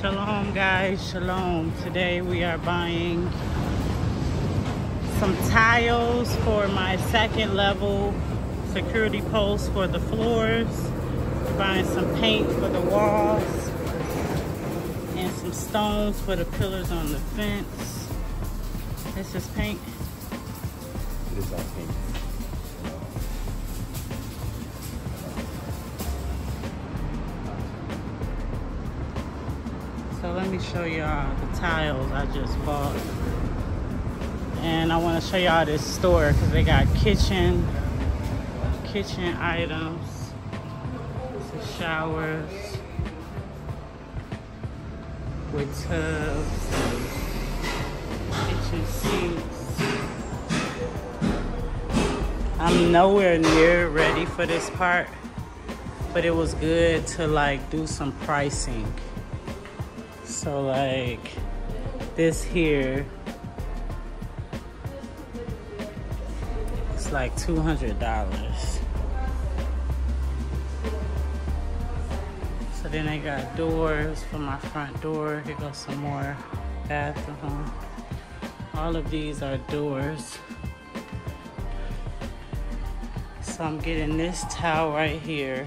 Shalom guys, shalom. Today we are buying some tiles for my second level security post for the floors. Buying some paint for the walls and some stones for the pillars on the fence. This is paint. It is our paint. So let me show y'all the tiles I just bought. And I want to show y'all this store because they got kitchen, kitchen items, some showers with tubs, kitchen sinks. I'm nowhere near ready for this part, but it was good to like do some pricing. So like this here, it's like two hundred dollars. So then they got doors for my front door. Here goes some more bathroom. All of these are doors. So I'm getting this towel right here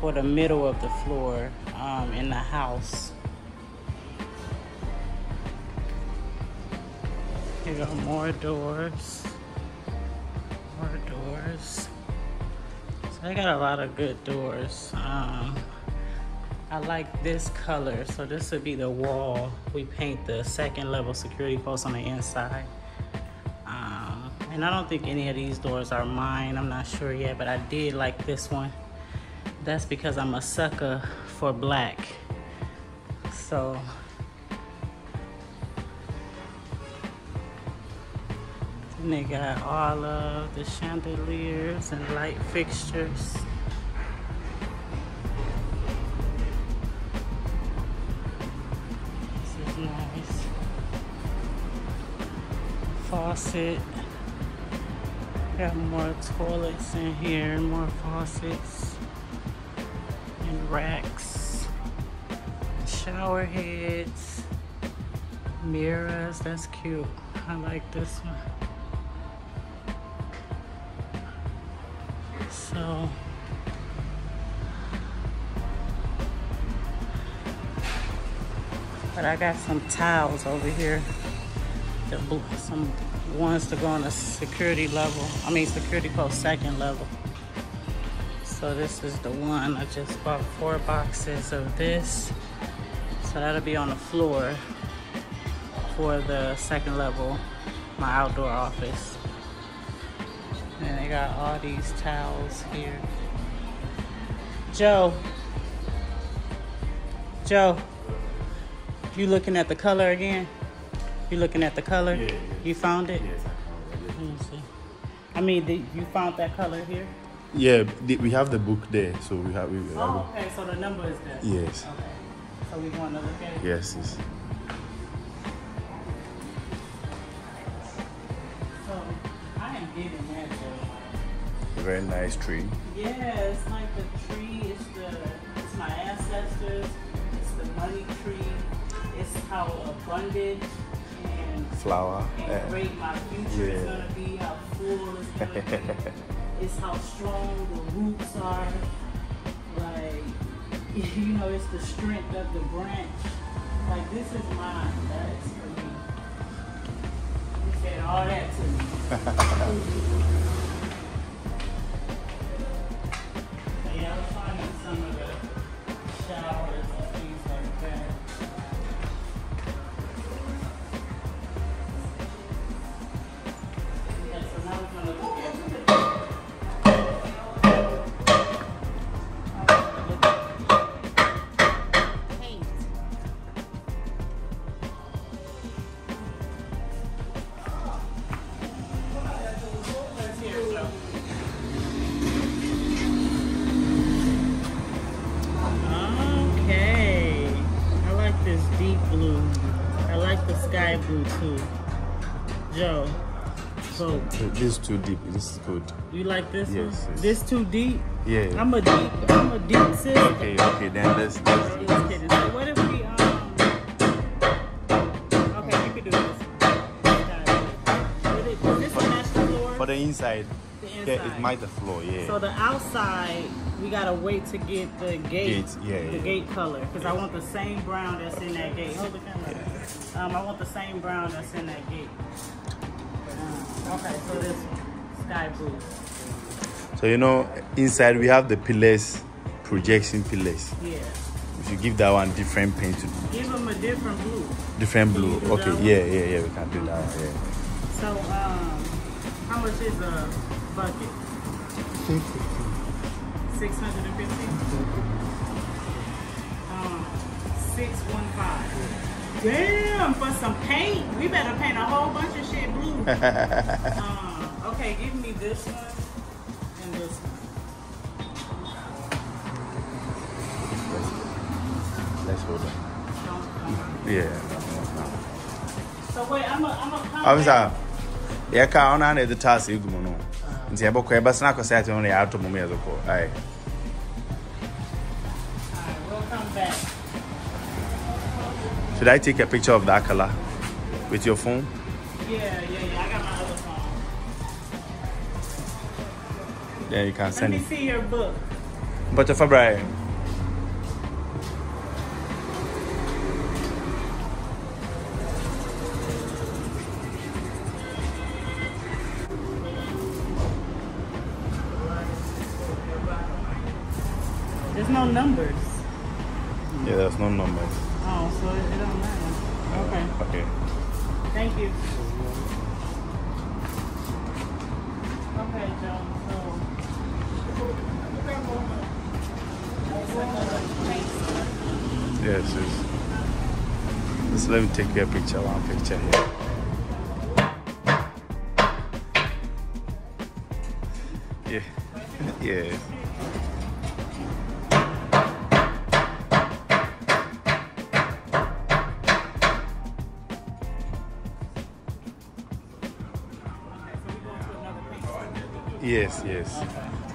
for the middle of the floor um, in the house. Here got more doors. More doors. So they got a lot of good doors. Um, I like this color. So this would be the wall. We paint the second level security post on the inside. Um, and I don't think any of these doors are mine. I'm not sure yet, but I did like this one. That's because I'm a sucker for black. So And they got all of the chandeliers and light fixtures. This is nice. Faucet. Got more toilets in here, and more faucets and racks. Shower heads, mirrors, that's cute. I like this one. So but I got some towels over here. Some ones to go on the security level. I mean security post second level. So this is the one. I just bought four boxes of this. So that'll be on the floor for the second level, my outdoor office. Got all these towels here. Joe. Joe. You looking at the color again? You looking at the color? Yeah, yeah. You found it? Yes, I found it. Let me see. I mean, did you found that color here? Yeah, the, we have the book there, so we have. We, Oh, okay. So the number is there. Yes. Okay. So we want to look at it. Yes, yes. Very nice tree. Yeah, it's like the tree. It's the it's my ancestors. It's the money tree. It's how abundant and, Flower. and great my future is gonna be. How full it's gonna be. it's how strong the roots are. Like you know, it's the strength of the branch. Like this is mine. That's for me. He said all that to me. finding This too deep. This is good. You like this yes, yes. This too deep? Yeah. I'm a deep, I'm a deep sis. Okay, okay, then let's, do this. Okay, so what if we, um, okay, you can do this. It, this for, for the inside. The inside. Yeah, it might the floor, yeah. So the outside, we gotta wait to get the gate, gate yeah, the yeah. gate color, because I want the same brown that's in that gate. Hold the camera. Um, I want the same brown that's in that gate. Okay, so this sky blue. So you know, inside we have the pillars, projection pillars. Yeah. If you give that one different paint to Give them a different blue. different blue. Okay, yeah, yeah, yeah. We can do that. Yeah. So, um, how much is a bucket? Six hundred and fifty. Um, six one five. Damn, for some paint, we better paint a whole bunch of shit blue. um, okay, give me this one and this one. Let's, hold on. Yeah. So wait, I'm a, I'm a Officer, back. yeah, car on and the task you go no. Nti yɛbɛkɔ yɛbɛsena akɔsɛ ate ho na yɛatɔ mu yɛdze kɔ ae should i take a picture of that color with your phone Yeah, yeah, yeah. I got my other phone. then you can send Let me it see your book. but uh, February yes yes just let me take you a picture one picture here yeah yeah yes yes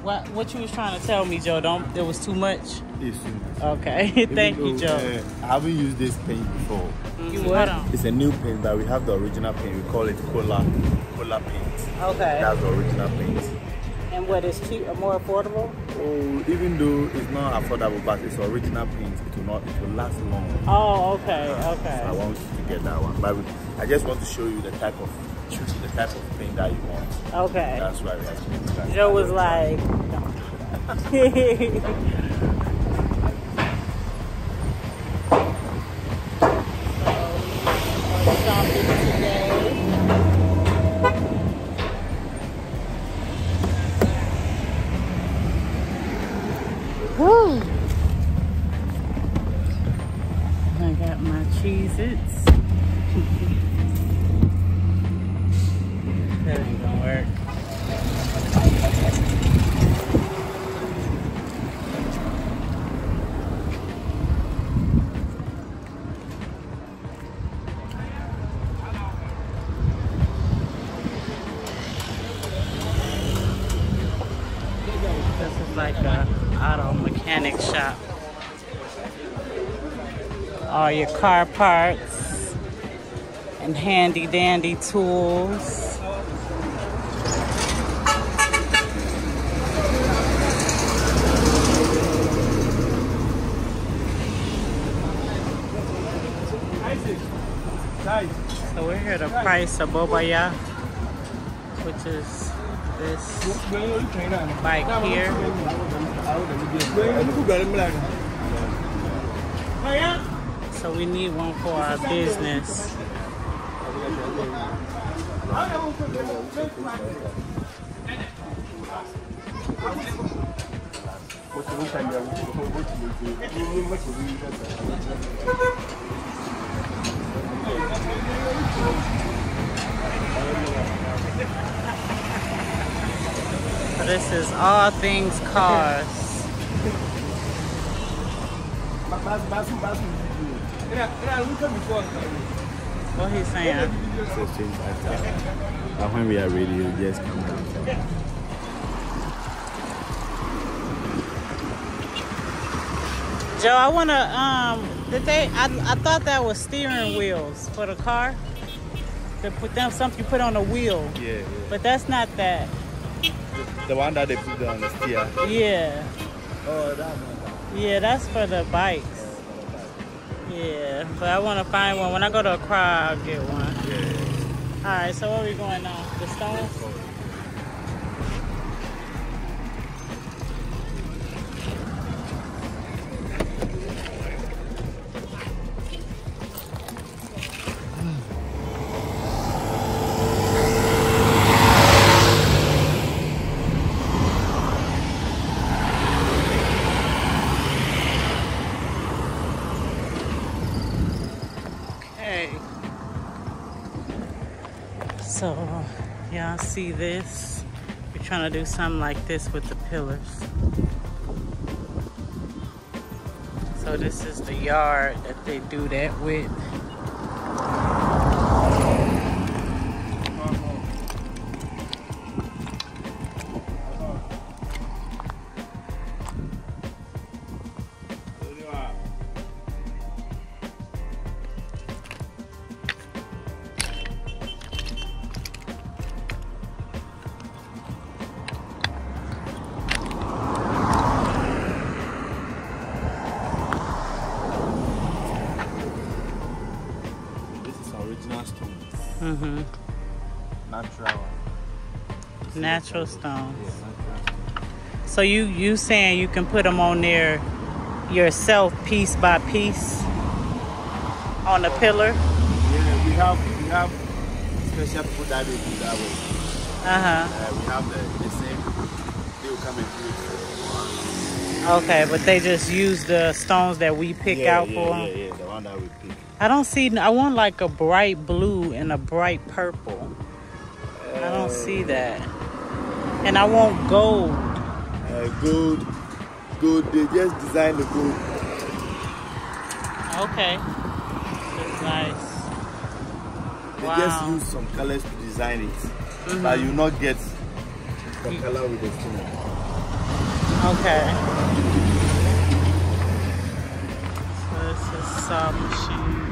What what you was trying to tell me, Joe? Don't it was too much. It's Okay, thank you, Joe. uh, I haven't used this paint before. you what? It's a new paint, but we have the original paint. We call it cola, cola paint. Okay. That's the original paint. And what is cheap, more affordable? Oh, even though it's not affordable, but it's original paint. It will not. It will last long. Oh, okay, okay. So I want you to get that one. But we, I just want to show you the type of the type of paint that you want. Okay. That's why we have to. Joe was like, car parts and handy dandy tools. So we're here to price a bobaya, which is this bike here. So we need one for our business. This is all things cars. What he's saying? So change that. But when we are ready, you just come down. Joe, I wanna um did they I, I thought that was steering wheels for the car. To put them something you put on a wheel. Yeah, yeah. But that's not that. The one that they put on the steer. Yeah. Oh, that one. Yeah, that's for the bikes. Yeah, but I want to find one. When I go to Accra, I'll get one. Yeah. All right, so where are we going now? The stones? See this? We're trying to do something like this with the pillars. So this is the yard that they do that with. Natural stones. Yeah, natural stone. So you you saying you can put them on there yourself piece by piece on the pillar? Yeah, we have we have special people that they do that way. Uh-huh. Uh, we have the, the same. They will come and do it. Okay, but they just use the stones that we pick yeah, out yeah, for 'em? Yeah, yeah, the one that we pick. I don't see. I want like a bright blue and a bright purple. I don't see that. And I want gold. Uh, gold, gold. They just design the gold. Okay. That's nice. They Wow. just use some colors to design it, Mhm. but you not get the color with the stone. Okay. So this is saw machine.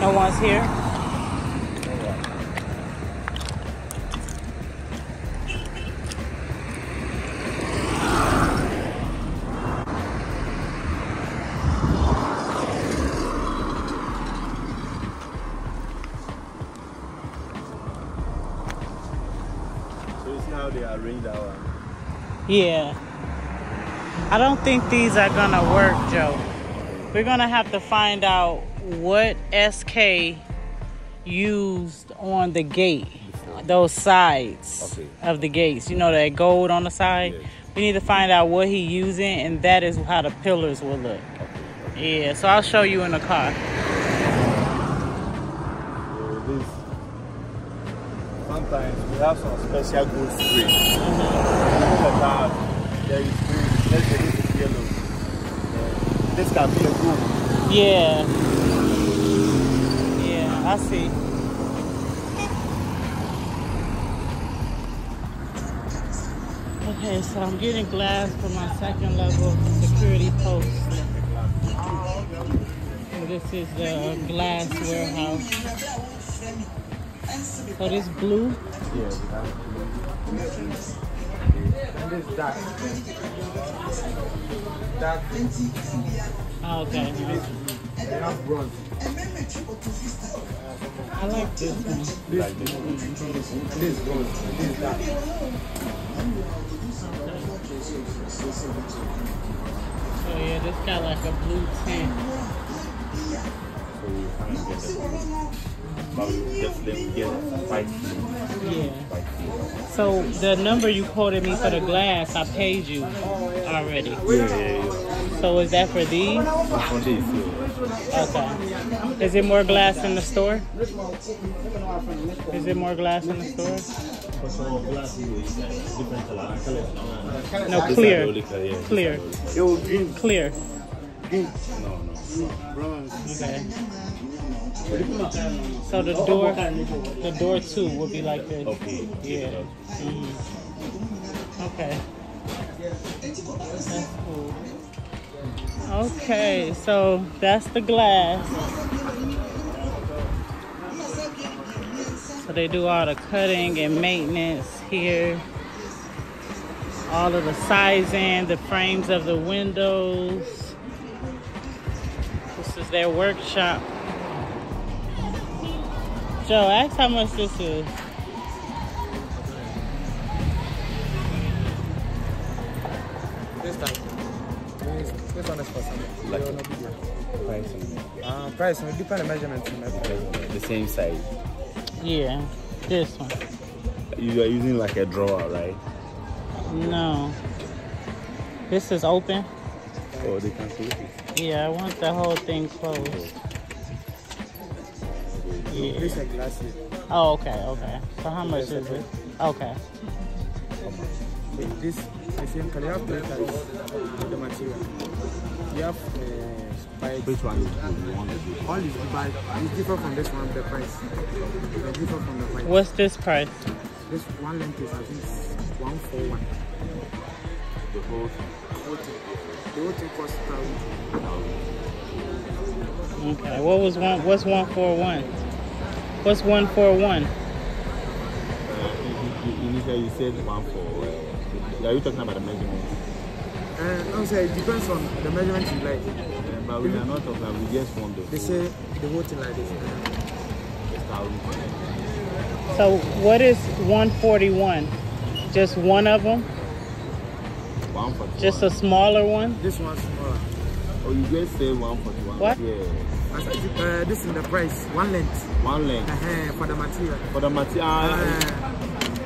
No one's here. So you see how they arrange that one. Yeah. I don't think these are gonna work, Joe. We're gonna have to find out what SK used on the gate, those sides Okay. of the gates. You know that gold on the side. Yes. We need to find out what he using, and that is how the pillars will look. Yeah. So I'll show you in the car. Sometimes we have some special gold spray. The car, there is green, let's say this is yellow. This can be a gold. Yeah. Yeah, I see. Okay, so I'm getting glass for my second level security post. So this is the glass warehouse. So this blue, Yeah, we ah, have And this dark. Dark. oh, okay. We have bronze. I like this one. Like this. This gold. Oh, this dark. So yeah, this got like a blue tint. So we kind of get the but we definitely get white Yeah. white So the number you quoted me for the glass, I paid you already. Yeah, yeah, yeah. So is that for these? For this, yeah. Okay. Is it more glass in the store? Is it more glass in the store? For some glass, it's different color. Uh, no, This clear. are the only color, yeah. Clear. It will green. Clear. No, no. Okay. So the door, the door two will be like this. Okay. Yeah. Mhm. Okay. That's cool. Okay, so that's the glass. So they do all the cutting and maintenance here. All of the sizing, the frames of the windows. This is their workshop. Joe, ask how much this is. This time. This, this one is for some. Like- Like, no video. Price on Uh, price, no different measurements. in every- The same size. Yeah, this one. You are using like a drawer, right? No. This is open. Oh, they can close it. Yeah, I want the whole thing closed. Yeah. This is glass here. Oh, okay, okay. So how much is it? Okay. With This, the same color. You have three colors of the material. You have uh, spikes. Which one is good? You want to do? All is good, but it's different from this one, the price. It's different from the price. What's this price? This one length is, I think, 141. The whole thing. Whole thing. The whole thing costs 1000 Okay. What was one? What's one four one? What's one four one? Uh, you- you- Initially, you said one for. Uh, are you talking about the measurements? Uh, no, sir, it depends on the measurement you like. Yeah, but we are not talking. about- We just want the. They say the whole thing like this. Uh. So what is one forty one? Just one of them? One for Just a smaller one? this one's smaller. Oh, you just say one for one. What? Yeah. I uh, this is the price, one length One length. uh, for the material. For the material. Uh,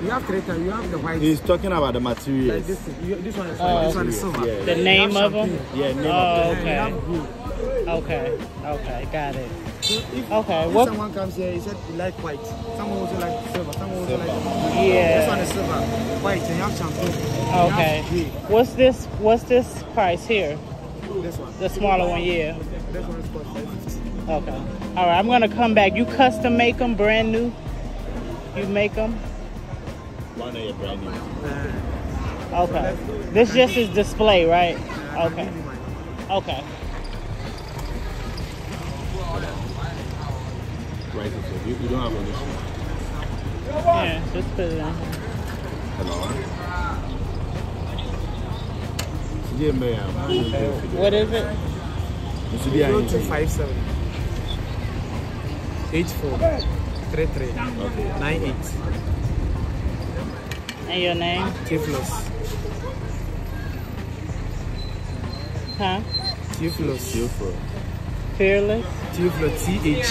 you have three. You have the white, He's talking about the materials. like this. You, this one is Oh. white, this one is silver. Yeah. The You name of them? Yeah, name Oh, of you okay. have. Okay. Okay. Got it. So if, Okay, if what- someone comes here, he said he like white. Someone also like silver. Someone also Silver. like blue. Yeah. This one is silver, white, and you have champagne. You Okay. have. What's this? What's this price here? This one. The smaller one, yeah. This one is called 550. Okay. All right. I'm gonna come back. You custom make them, brand new. You make them. One of your brand new. Okay. This just is display, right? Okay. I'll give you mine. Okay. Right, so you, you don't have any shoe. Yeah. Just put it in. Hello. Yeah, man. What is it? It's the Zero two five seven eight four three three nine eight. And your name? Tiflos. Huh? Tiflos. Beautiful. Fearless. Tiflos. T H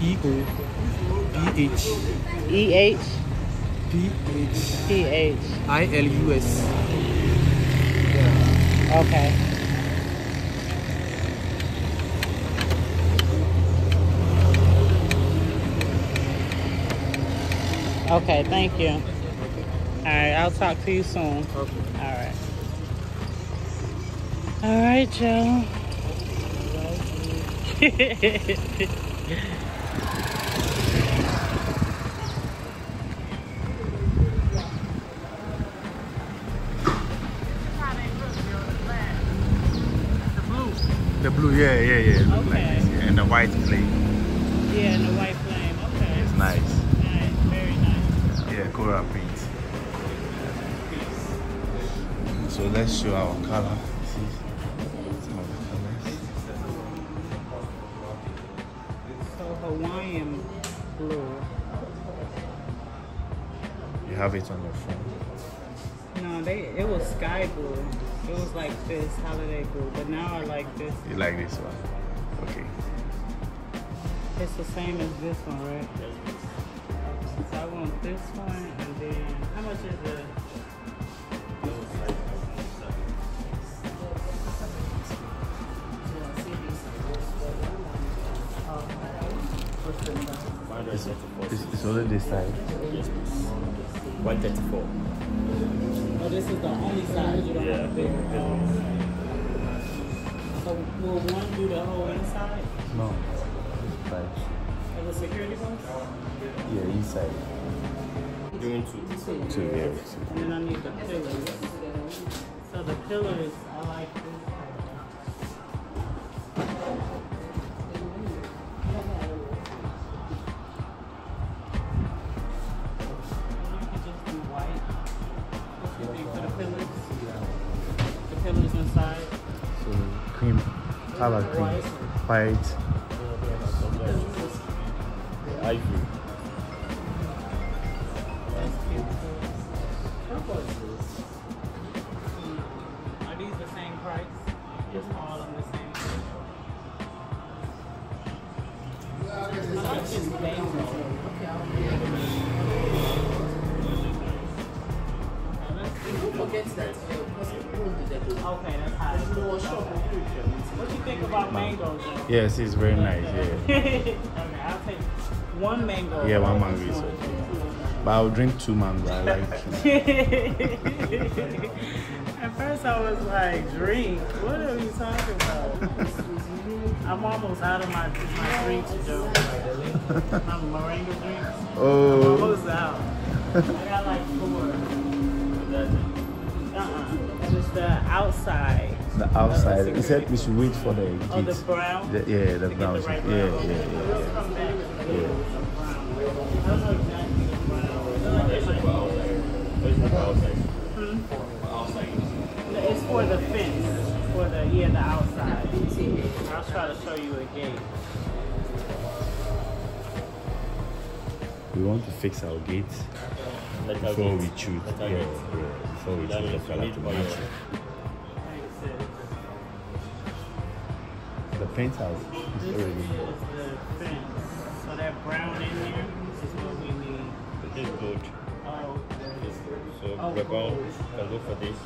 E O P H E H P H T H. I L U S. Okay. Okay, thank you. All right, I'll talk to you soon. Okay. All right. All right, Joe. The blue, yeah, yeah, yeah. look like Okay. yeah. And the white plate. Let's show our color. See some of the colors. So Hawaiian blue. You have it on your phone. No, they it was sky blue. It was like this holiday blue, but now I like this. You like this one? Okay. It's the same as this one, right? So I want this one, and then how much is the? It's, it's only this side. 134. Oh, this is the only side you don't have a bigger. So will one do the whole inside No. Right. of the security post? Yeah, inside. Doing two. Two, yeah. And then I need the pillars. So the pillars, I like this color cream, white. Ivory. That's cute. Are these the same price? Just all of the same price? I like this mango. Forget that. Okay, that's high. What do you think about mangoes? though? Yes, it's very nice. Yeah. okay, I'll take one mango. Yeah, one mango is okay. But I'll drink two mango. I like. At first I was like, drink? What are you talking about? I'm almost out of my, my drinks, Joe. My moringa drinks. I'm Oh, almost out. I got like four. The outside. the outside. He said we should wait for the Oh, the brown? The, yeah, the brown. the right yeah, brown. yeah, yeah, yeah. Yeah. I don't know exactly the brown. Where's the outside? No, It's for the fence, for the, yeah, the outside. I'll try to show you a gate. We want to fix our gates Let her before get- we choose. let her Yeah, get. yeah, before we That choose the means we color to match. Thanks. The paint house This is is already. the fence. So that brown in there is what we need. This is good. Oh, So Oh, we're going gold. can go for this.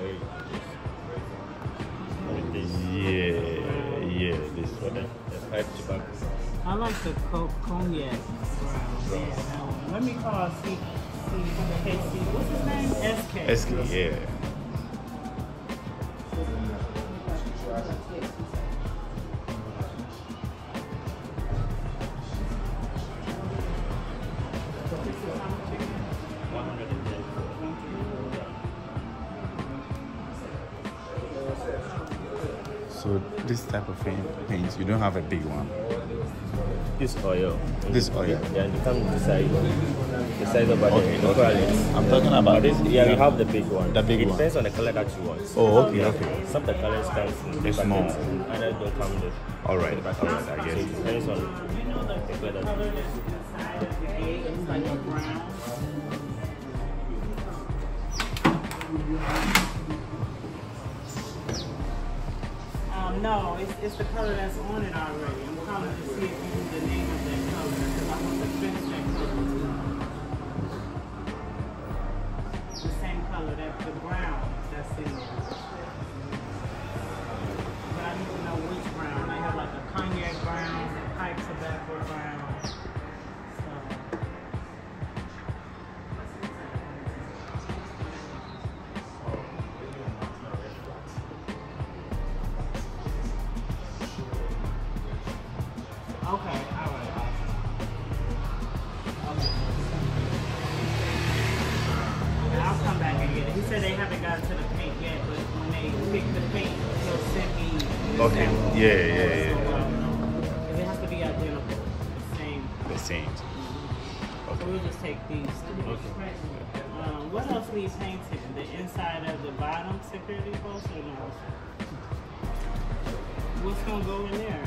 Wait, this. Yeah, yeah. This one. the, the pipe tobacco. I like the co- cognac brown. Yeah, that one. Let me call C, C, KC. What's his name? SK. SK, yeah. One hundred and ten. So this type of paint, paint, you don't have a big one. This oil. This oil. Yeah, and you come the size. The size of Okay, the okay. I'm talking about this, yeah, you have the big one. The big it one. depends on the color that you want. Oh, okay, okay. Some of the colors come in It's packets, small. Others don't come in All right, packets. all right, I So it it. depends on the the color. color that's inside of the gate? It's like a brown. Um, no, it's, it's the color that's on it already. Color. The same color, that the brown that's in there. Haven't got to the paint yet, but when they pick the paint, he'll send me. Okay. sample. Yeah, yeah, yeah. So, um, 'cause it has to be identical, the same. The same. So we'll just take these. Um, what else needs painted? The inside of the bottom security post or no? What's gonna go in there?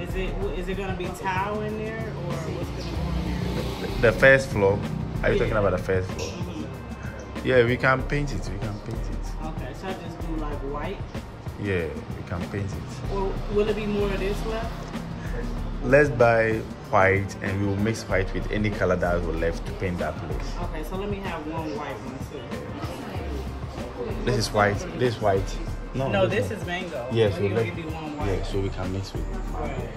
Is it is it gonna be tile in there or what's gonna go in there? The first floor. Are you talking about the first floor? Yeah, we can paint it. We can paint it. Okay, so I just do like white, Yeah, we can paint it. or will it be more of this left? Let's buy white and we will mix white with any color that will left to paint that place. Okay, so let me have one white one too. This is white. This is white. No, no this one. is mango. Yeah, so so you let- give me one white. Yeah, so we can mix with it. Right. Okay.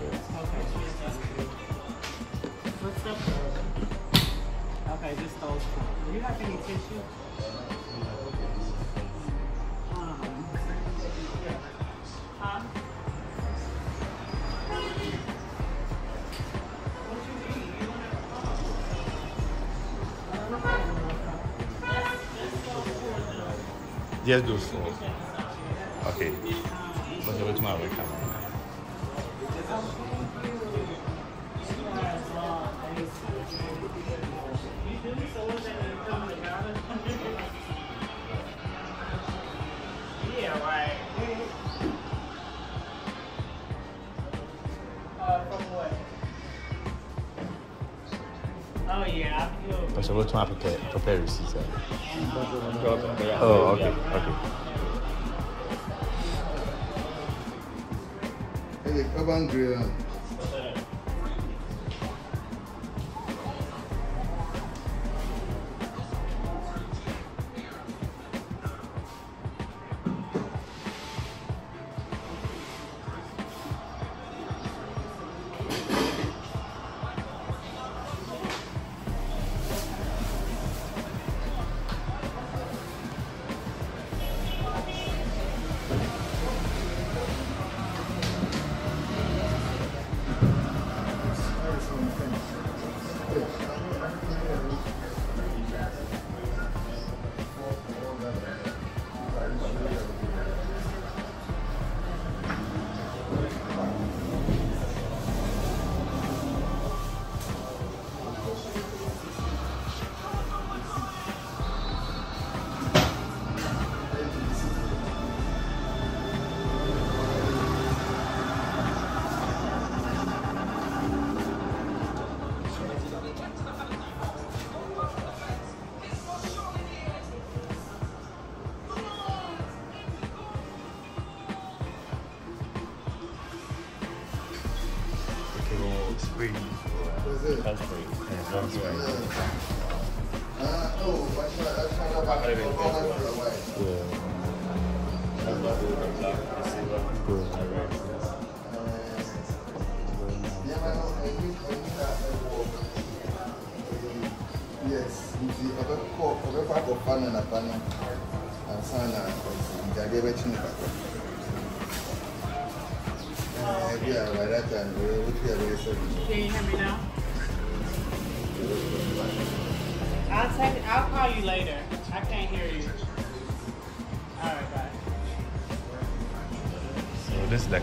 What's up? Okay, just those two. Do you have any tissue? Yes. Okay. But there was my way. Yeah, right. Uh, from what? Oh yeah, I feel. Because every time I prepare, prepare receipts. eh? Oh, okay, okay. Hey, come on, grill.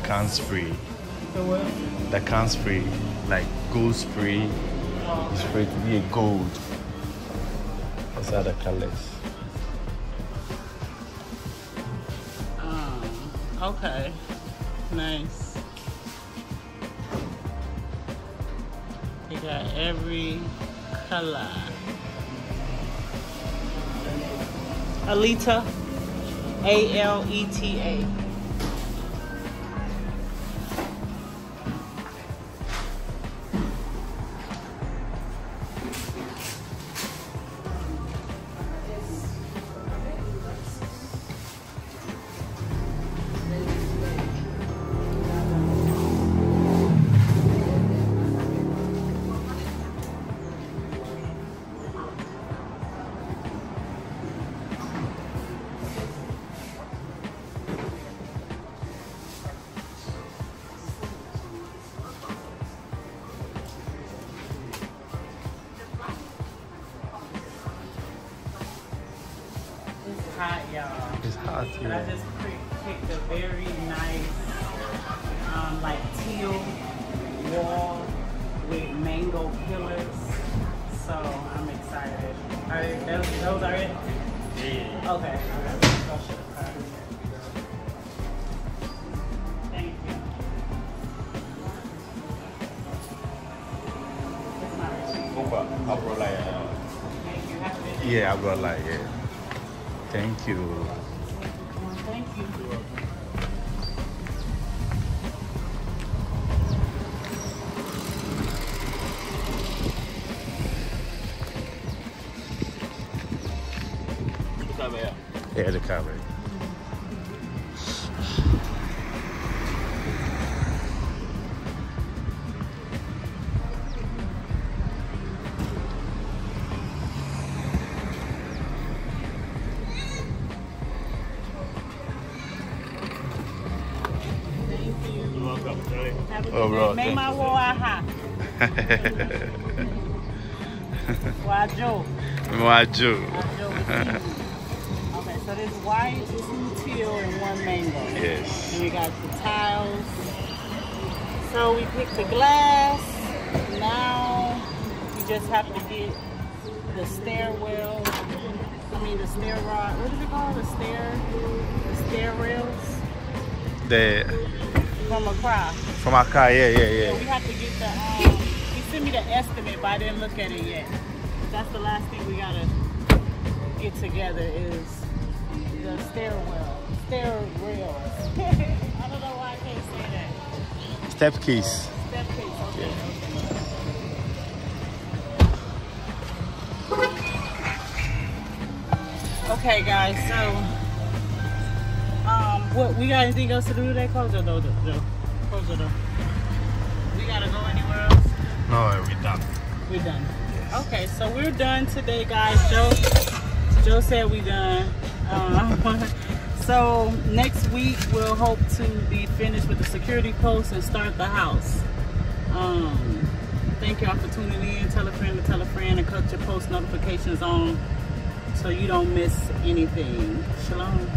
Can spray. So what? The can spray, like gold spray, It's spray to be a gold. These are the colors. Um. Okay. Nice. They got every color. Aleta. A L E T A. It's hot But I just picked a very nice, um, like teal wall with mango pillars. So I'm excited. Are they, those, those are it? Yeah. Okay. okay. Go ship. All right. Thank you. It's my receipt. I brought like, Thank you. Have a good day. yeah, I brought like, yeah. Thank you. Joe? Mwaju. Why Joe is easy. Okay, So there's white, two teal, and one mango. Yes. And we got the tiles. So we picked the glass. Now we just have to get the stairwell. I mean the stair rod. What is it called? The stair, the stair rails The from Accra. From car, yeah, yeah, So yeah. we have to get the. Um, he sent me the estimate, but I didn't look at it yet. That's the last thing we gotta get together is the stairwell, stair rails. I don't know why I can't say that. Step case. Staircase, okay. Okay, guys. So, um, what we got anything else to do today? Close the door, Joe. Close the door. We gotta go anywhere else. No, we done. We're done. Okay, so we're done today, guys. Joe, Joe said we done. Um, so next week we'll hope to be finished with the security post and start the house. Um, thank y'all for tuning in. Tell a friend to tell a friend and cut your post notifications on so you don't miss anything. Shalom.